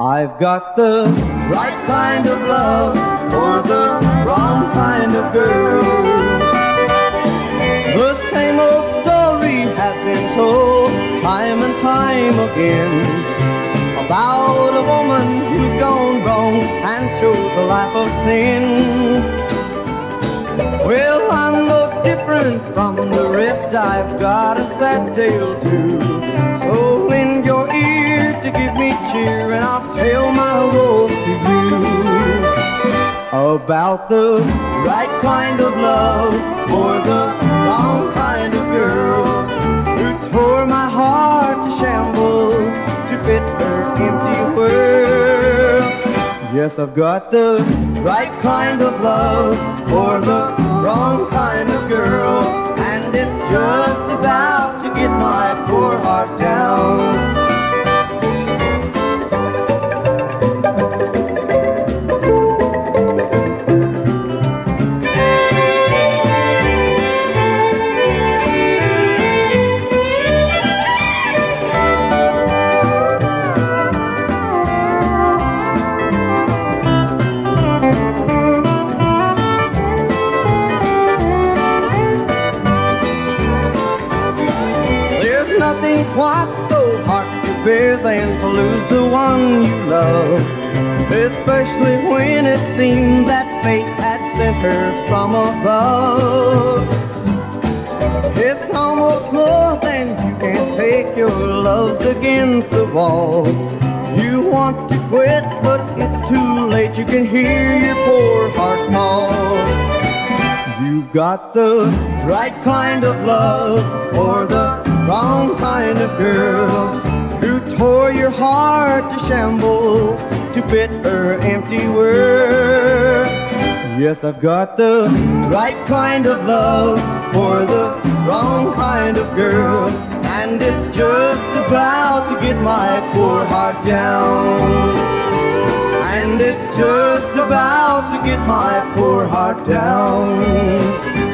I've got the right kind of love for the wrong kind of girl. The same old story has been told time and time again about a woman who's gone wrong and chose a life of sin. Well, I'm no different from the rest. I've got a sad tale too. Cheer, and I'll tell my woes to you about the right kind of love for the wrong kind of girl who tore my heart to shambles to fit her empty world. Yes, I've got the right kind of love for the wrong kind of girl, and it's just about to get my poor heart down. Quite so hard to bear than to lose the one you love. Especially when it seemed that fate had sent her from above. It's almost more than you can take. Your love's against the wall. You want to quit, but it's too late. You can hear your poor heart call. You've got the right kind of love for the wrong kind of girl who tore your heart to shambles to fit her empty world. Yes, I've got the right kind of love for the wrong kind of girl, and it's just about to get my poor heart down. And it's just about to get my poor heart down.